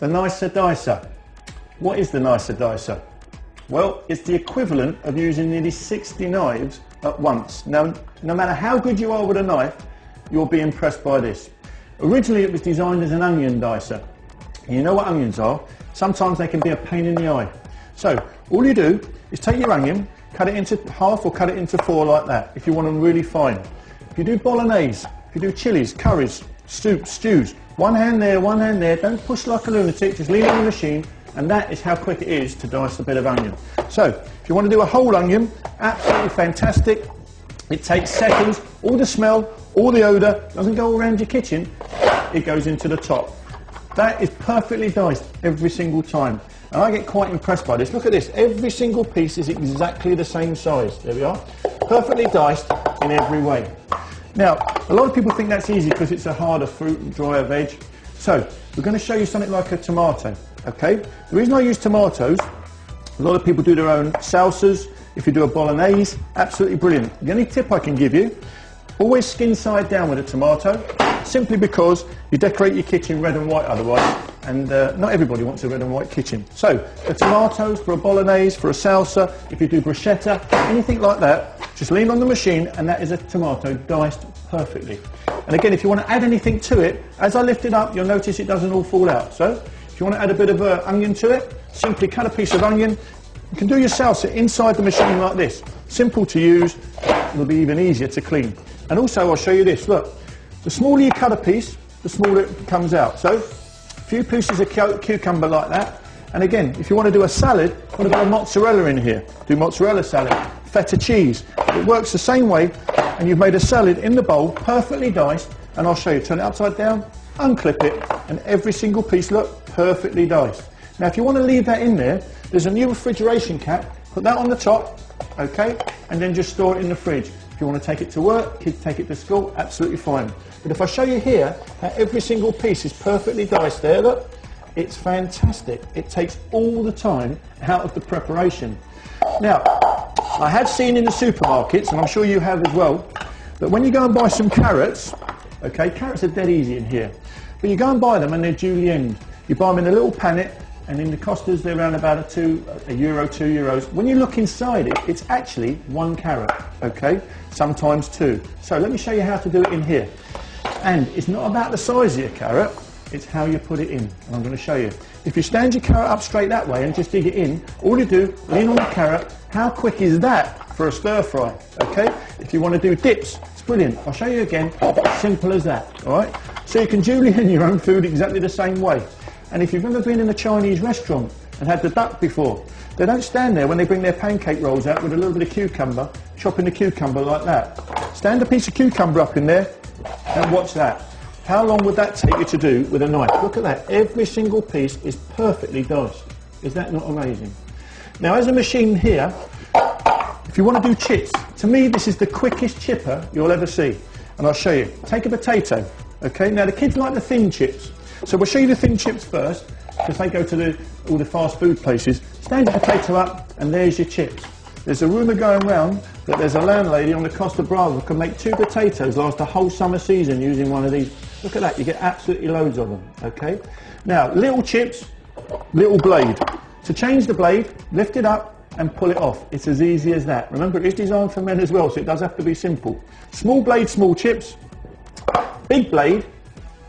the Nicer Dicer. What is the Nicer Dicer? Well, it's the equivalent of using nearly 60 knives at once. Now, no matter how good you are with a knife, you'll be impressed by this. Originally, it was designed as an onion dicer. You know what onions are? Sometimes they can be a pain in the eye. So, all you do is take your onion, cut it into half or cut it into four like that, if you want them really fine. If you do bolognese, if you do chilies, curries, soups, stews, one hand there, one hand there, don't push like a lunatic, just lean on the machine, and that is how quick it is to dice a bit of onion. So, if you want to do a whole onion, absolutely fantastic. It takes seconds, all the smell, all the odour, doesn't go around your kitchen, it goes into the top. That is perfectly diced every single time. And I get quite impressed by this. Look at this, every single piece is exactly the same size. There we are. Perfectly diced in every way. Now, a lot of people think that's easy because it's a harder fruit and drier veg. So, we're going to show you something like a tomato, okay? The reason I use tomatoes, a lot of people do their own salsas. If you do a bolognese, absolutely brilliant. The only tip I can give you, always skin side down with a tomato, simply because you decorate your kitchen red and white otherwise, and uh, not everybody wants a red and white kitchen. So, the tomatoes for a bolognese, for a salsa, if you do bruschetta, anything like that, just lean on the machine and that is a tomato diced perfectly. And again, if you want to add anything to it, as I lift it up, you'll notice it doesn't all fall out. So, if you want to add a bit of uh, onion to it, simply cut a piece of onion. You can do your salsa inside the machine like this. Simple to use, it'll be even easier to clean. And also, I'll show you this. Look, the smaller you cut a piece, the smaller it comes out. So, a few pieces of cucumber like that. And again, if you want to do a salad, put a bit of mozzarella in here. Do mozzarella salad, feta cheese. It works the same way, and you've made a salad in the bowl, perfectly diced, and I'll show you. Turn it upside down, unclip it, and every single piece, look, perfectly diced. Now, if you want to leave that in there, there's a new refrigeration cap. Put that on the top, okay, and then just store it in the fridge. If you want to take it to work, kids take it to school, absolutely fine. But if I show you here how every single piece is perfectly diced there, look, it's fantastic. It takes all the time out of the preparation. Now, I have seen in the supermarkets, and I'm sure you have as well, that when you go and buy some carrots, okay, carrots are dead easy in here, but you go and buy them and they're julienne. You buy them in a little pannet, and in the Costas they're around about a two, a euro, two euros. When you look inside it, it's actually one carrot, okay, sometimes two. So let me show you how to do it in here. And it's not about the size of your carrot, it's how you put it in, and I'm going to show you. If you stand your carrot up straight that way and just dig it in, all you do, lean on the carrot. How quick is that for a stir fry? Okay? If you want to do dips, it's brilliant. I'll show you again. Simple as that. All right? So you can julienne your own food exactly the same way. And if you've ever been in a Chinese restaurant and had the duck before, they don't stand there when they bring their pancake rolls out with a little bit of cucumber, chopping the cucumber like that. Stand a piece of cucumber up in there and watch that. How long would that take you to do with a knife? Look at that. Every single piece is perfectly diced. Is that not amazing? Now, as a machine here, if you want to do chips, to me, this is the quickest chipper you'll ever see. And I'll show you. Take a potato. Okay, now the kids like the thin chips. So we'll show you the thin chips first, because they go to the, all the fast food places. Stand your potato up, and there's your chips. There's a rumour going round that there's a landlady on the Costa Brava who can make two potatoes last a whole summer season using one of these. Look at that, you get absolutely loads of them, okay? Now, little chips, little blade. To change the blade, lift it up and pull it off. It's as easy as that. Remember, it is designed for men as well, so it does have to be simple. Small blade, small chips. Big blade,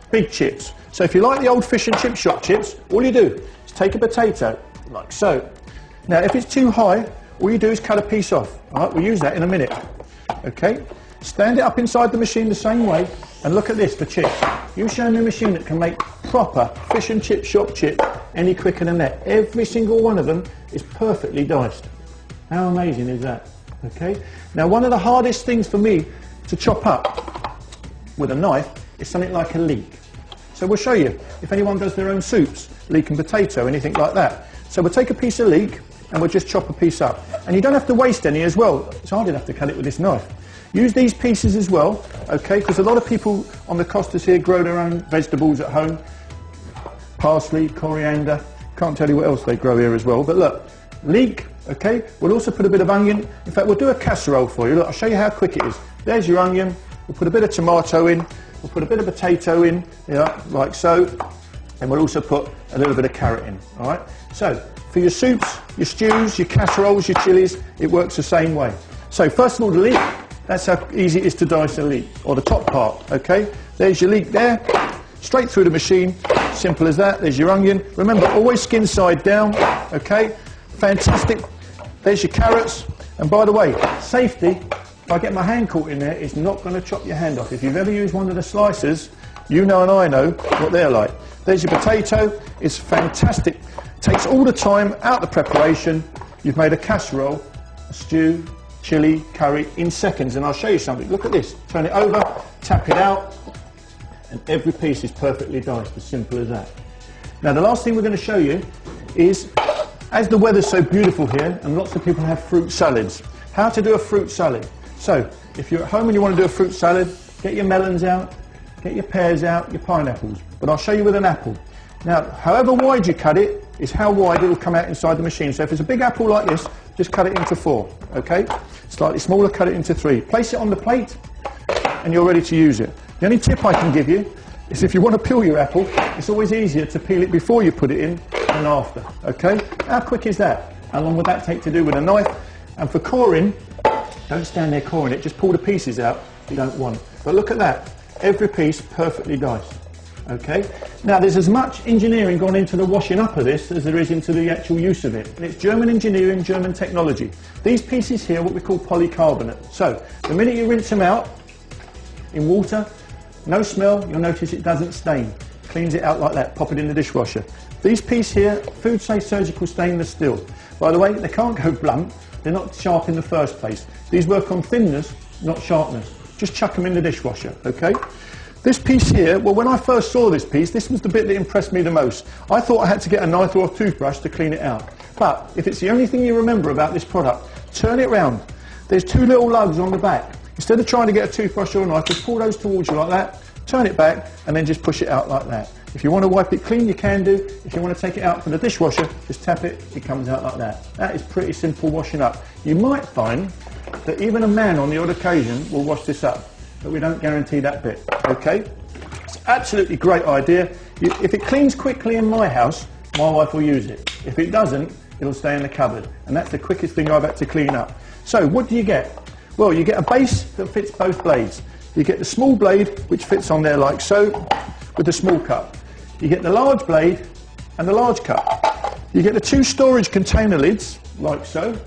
big chips. So if you like the old fish and chip shop chips, all you do is take a potato, like so. Now, if it's too high, all you do is cut a piece off. All right, we'll use that in a minute. Okay? Stand it up inside the machine the same way, and look at this for chips. You show me a machine that can make proper fish and chip shop chip any quicker than that. Every single one of them is perfectly diced. How amazing is that? Okay? Now, one of the hardest things for me to chop up with a knife is something like a leek. So we'll show you if anyone does their own soups, leek and potato, anything like that. So we'll take a piece of leek and we'll just chop a piece up. And you don't have to waste any as well. It's hard enough to cut it with this knife. Use these pieces as well, okay, because a lot of people on the Costas here grow their own vegetables at home. Parsley, coriander, can't tell you what else they grow here as well. But look, leek, okay, we'll also put a bit of onion. In fact, we'll do a casserole for you. Look, I'll show you how quick it is. There's your onion. We'll put a bit of tomato in. We'll put a bit of potato in, yeah, like so. And we'll also put a little bit of carrot in, all right? So, for your soups, your stews, your casseroles, your chilies, it works the same way. So, first of all, the leek, that's how easy it is to dice a leek, or the top part, okay? There's your leek there, straight through the machine, simple as that. There's your onion. Remember, always skin side down, okay? Fantastic. There's your carrots. And by the way, safety, if I get my hand caught in there, it's not going to chop your hand off. If you've ever used one of the slicers, you know and I know what they're like. There's your potato. It's fantastic. Takes all the time out the preparation. You've made a casserole, a stew, chili, curry in seconds. And I'll show you something. Look at this. Turn it over, tap it out, and every piece is perfectly diced, as simple as that. Now the last thing we're going to show you is, as the weather's so beautiful here, and lots of people have fruit salads, how to do a fruit salad. So, if you're at home and you want to do a fruit salad, get your melons out, Get your pears out, your pineapples. But I'll show you with an apple. Now, however wide you cut it is how wide it will come out inside the machine. So if it's a big apple like this, just cut it into four, okay? Slightly smaller, cut it into three. Place it on the plate, and you're ready to use it. The only tip I can give you is if you want to peel your apple, it's always easier to peel it before you put it in than after, okay? How quick is that? How long would that take to do with a knife? And for coring, don't stand there coring it, just pull the pieces out you don't want. But look at that every piece perfectly diced. Okay? Now there's as much engineering gone into the washing up of this as there is into the actual use of it. And it's German engineering, German technology. These pieces here, what we call polycarbonate. So the minute you rinse them out in water, no smell, you'll notice it doesn't stain. Cleans it out like that, pop it in the dishwasher. These pieces here, food safe surgical stainless steel. By the way, they can't go blunt. They're not sharp in the first place. These work on thinness, not sharpness just chuck them in the dishwasher, okay? This piece here, well, when I first saw this piece, this was the bit that impressed me the most. I thought I had to get a knife or a toothbrush to clean it out. But if it's the only thing you remember about this product, turn it round. There's two little lugs on the back. Instead of trying to get a toothbrush or a knife, just pull those towards you like that, turn it back, and then just push it out like that. If you want to wipe it clean, you can do. If you want to take it out from the dishwasher, just tap it, it comes out like that. That is pretty simple washing up. You might find that even a man on the odd occasion will wash this up, but we don't guarantee that bit, okay? It's absolutely great idea. If it cleans quickly in my house, my wife will use it. If it doesn't, it'll stay in the cupboard, and that's the quickest thing I've had to clean up. So what do you get? Well, you get a base that fits both blades. You get the small blade, which fits on there like so, with the small cup. You get the large blade and the large cup. You get the two storage container lids, like so,